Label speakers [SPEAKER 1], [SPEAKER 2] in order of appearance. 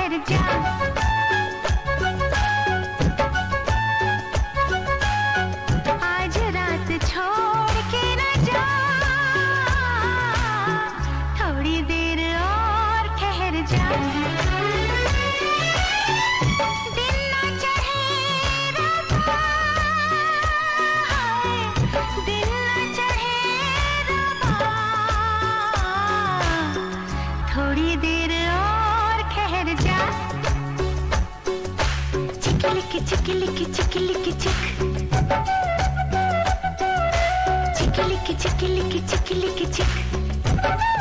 [SPEAKER 1] ठहर जा आज रात छोड़ के न जा। थोड़ी देर और ठहर जा। चिकी चिकी चिकी चिक। चिकी चिकी चिकी चिक।